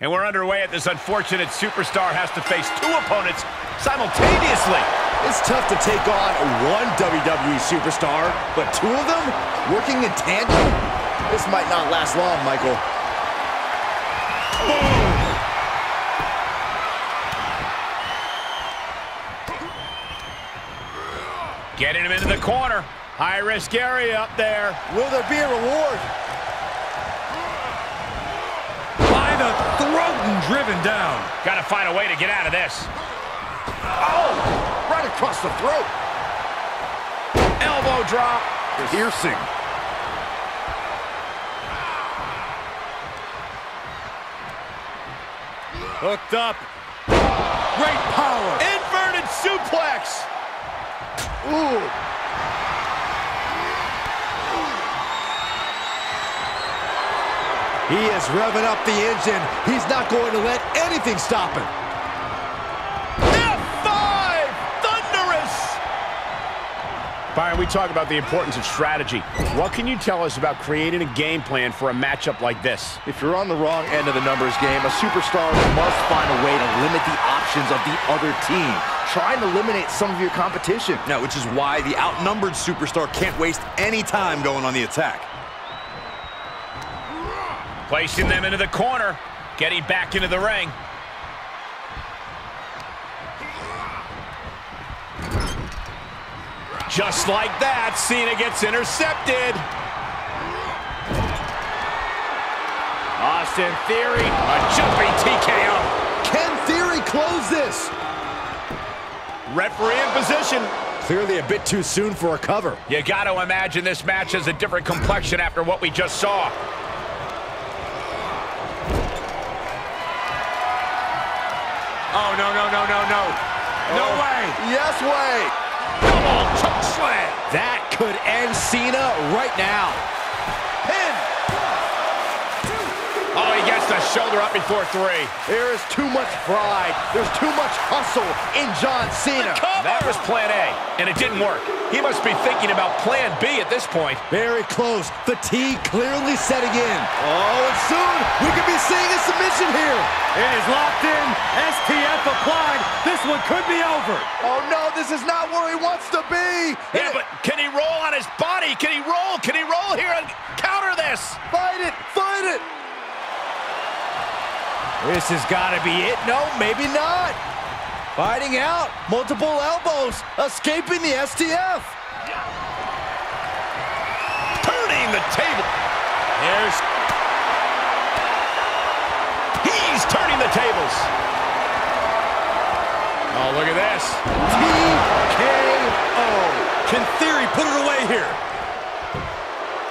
And we're underway at this unfortunate superstar has to face two opponents simultaneously. It's tough to take on one WWE superstar, but two of them working in tandem? This might not last long, Michael. Boom! Getting him into the corner. High-risk area up there. Will there be a reward? Driven down. Got to find a way to get out of this. Oh, right across the throat. Elbow drop. Piercing. Hooked up. Great power. Inverted suplex. Ooh. He is revving up the engine. He's not going to let anything stop him. F5! Thunderous! Byron, we talk about the importance of strategy. What can you tell us about creating a game plan for a matchup like this? If you're on the wrong end of the numbers game, a superstar must find a way to limit the options of the other team. Trying to eliminate some of your competition. Now, which is why the outnumbered superstar can't waste any time going on the attack. Placing them into the corner. Getting back into the ring. Just like that, Cena gets intercepted. Austin Theory, a jumping TKO. Can Theory close this? Referee in position. Clearly a bit too soon for a cover. You got to imagine this match has a different complexion after what we just saw. Oh, no, no, no, no, no. No oh. way. Yes way. Double choke slam. That could end Cena right now. Shoulder up before three. There is too much pride. There's too much hustle in John Cena. That was plan A, and it didn't work. He must be thinking about plan B at this point. Very close. Fatigue clearly setting in. Oh, and soon we could be seeing a submission here. It is locked in. STF applied. This one could be over. Oh, no, this is not where he wants to be. Yeah, but can he roll on his body? Can he roll? Can he roll here and counter this? Fight it. Fight it. This has got to be it. No, maybe not. Fighting out. Multiple elbows. Escaping the STF. Turning the table. Here's... He's turning the tables. Oh, look at this. TKO. Can Theory put it away here?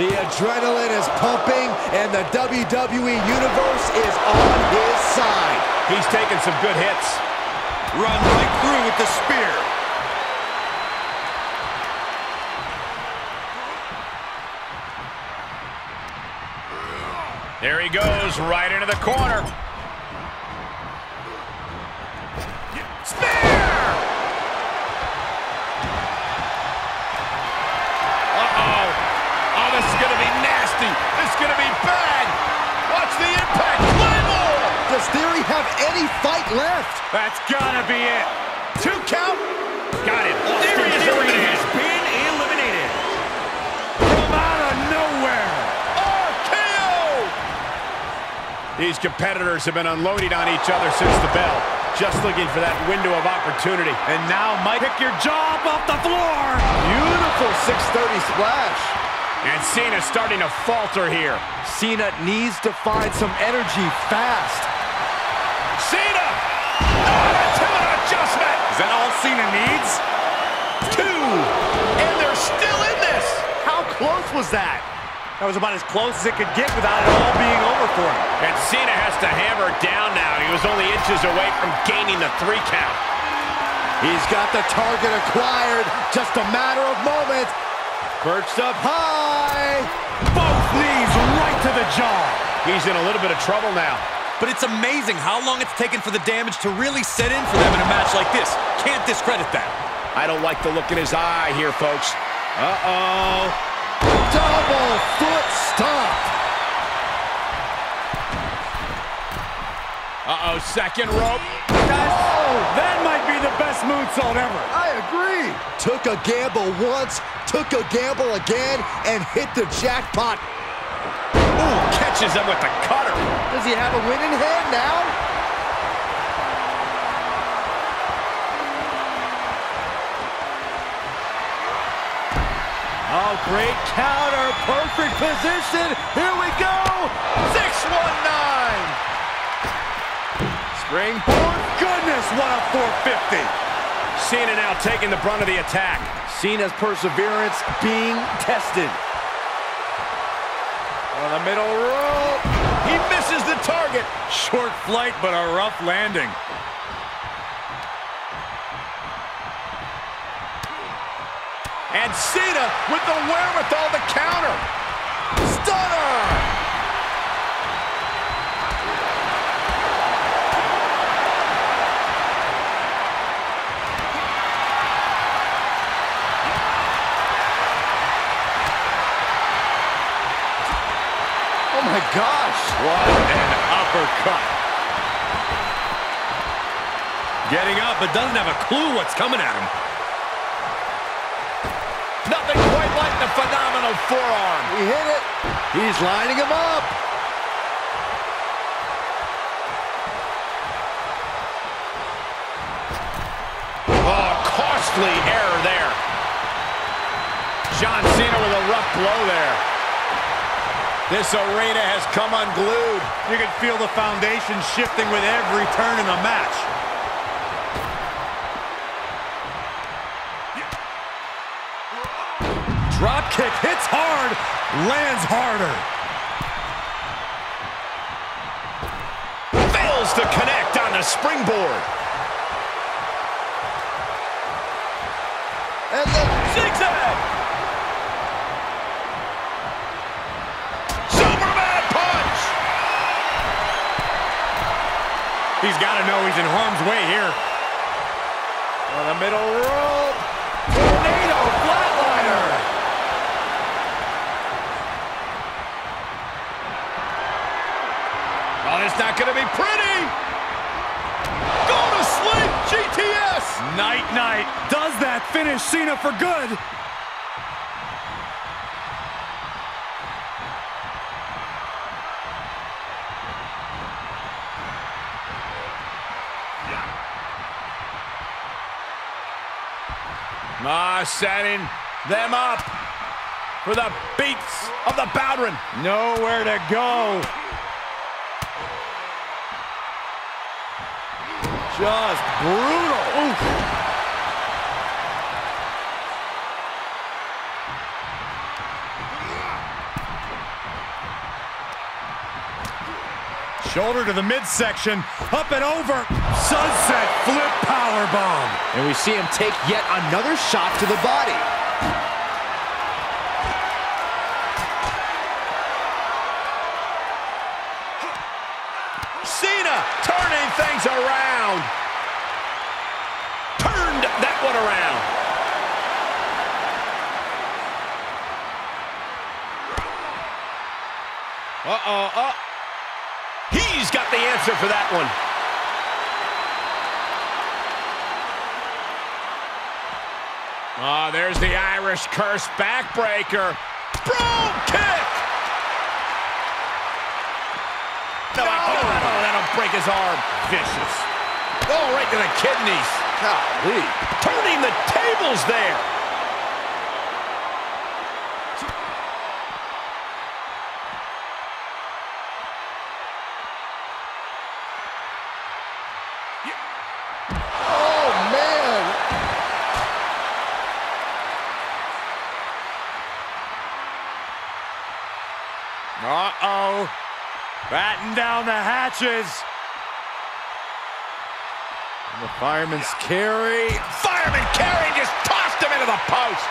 The adrenaline is pumping, and the WWE Universe is on his side. He's taking some good hits. Run right through with the spear. There he goes, right into the corner. Any fight left. That's gotta be it. Two count. Got it. Theory is eliminated. Been eliminated. From out of nowhere. RKO. These competitors have been unloading on each other since the bell. Just looking for that window of opportunity. And now Mike, pick your jaw off the floor. Beautiful 630 splash. And Cena starting to falter here. Cena needs to find some energy fast. Cena! Oh, an adjustment! Is that all Cena needs? Two! And they're still in this! How close was that? That was about as close as it could get without it all being over for him. And Cena has to hammer down now. He was only inches away from gaining the three count. He's got the target acquired. Just a matter of moments. Perched up high. Both knees right to the jaw. He's in a little bit of trouble now. But it's amazing how long it's taken for the damage to really set in for them in a match like this. Can't discredit that. I don't like the look in his eye here, folks. Uh-oh. Double foot stomp. Uh-oh, second rope. Guys, oh, that might be the best moonsault ever. I agree. Took a gamble once, took a gamble again, and hit the jackpot. Ooh, catches him with the cutter. Does he have a win in hand now? Oh, great counter. Perfect position. Here we go. 619. Springboard. Goodness, what a 450. Cena now taking the brunt of the attack. Cena's perseverance being tested. On the middle rope. Target. Short flight, but a rough landing. And Cena with the wherewithal to counter. Stunner! Oh my gosh. What an uppercut. Getting up, but doesn't have a clue what's coming at him. Nothing quite like the phenomenal forearm. He hit it. He's lining him up. Oh, costly error there. John Cena with a rough blow there. This arena has come unglued. You can feel the foundation shifting with every turn in the match. Drop kick hits hard, lands harder. Fails to connect on the springboard. He's got to know he's in harm's way here. On the middle rope. Tornado flatliner. Oh, it's not going to be pretty. Go to sleep, GTS. Night, night. Does that finish Cena for good? Ah, setting them up for the beats of the Bowdrin. Nowhere to go. Just brutal. Oof. Shoulder to the midsection, up and over. Sunset flip power bomb. and we see him take yet another shot to the body. Cena turning things around. Turned that one around. Uh-oh, uh. He's got the answer for that one. Ah, there's the Irish curse backbreaker. Brogue kick! No, oh, that'll break his arm. Vicious. Oh, right to the kidneys. Golly. Turning the tables there. Batten down the hatches. And the fireman's carry. Fireman carry just tossed him into the post.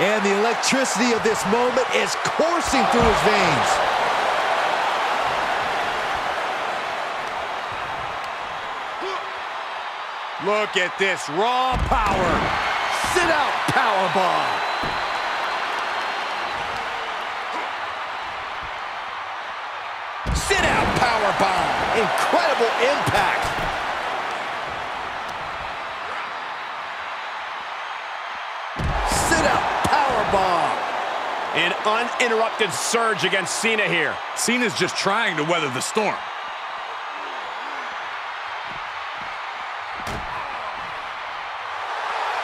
And the electricity of this moment is coursing through his veins. Look at this raw power. Sit out, powerbomb. Sit out, powerbomb. Incredible impact. Sit out, powerbomb. An uninterrupted surge against Cena here. Cena's just trying to weather the storm.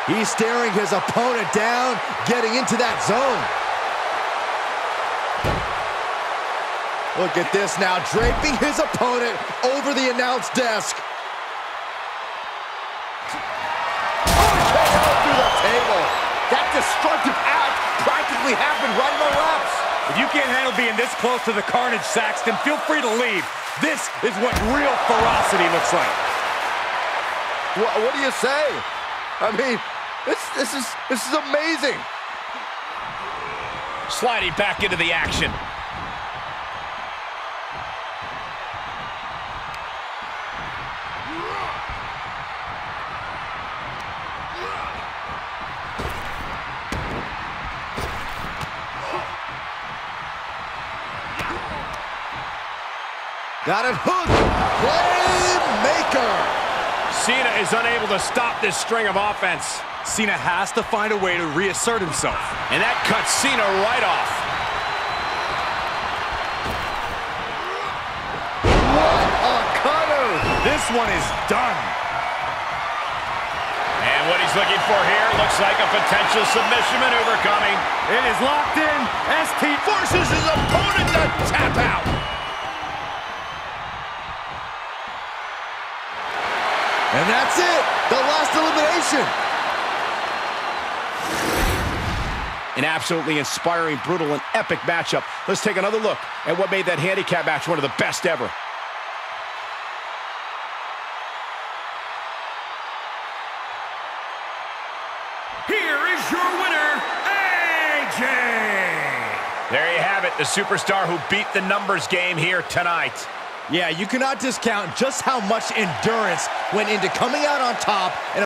He's staring his opponent down, getting into that zone. Look at this now, draping his opponent over the announce desk. Oh, RKO through the table. That destructive act practically happened right in the reps. If you can't handle being this close to the carnage, Saxton, feel free to leave. This is what real ferocity looks like. What, what do you say? I mean, this, this is this is amazing. Sliding back into the action. Got it hooked. Playmaker. Cena is unable to stop this string of offense. Cena has to find a way to reassert himself. And that cuts Cena right off. What a cutter. This one is done. And what he's looking for here looks like a potential submission maneuver coming. It is locked in. STF forces his opponent to tap out. And that's it. The last elimination. An absolutely inspiring, brutal, and epic matchup. Let's take another look at what made that handicap match one of the best ever. Here is your winner, AJ. There you have it, the superstar who beat the numbers game here tonight. Yeah, you cannot discount just how much endurance went into coming out on top and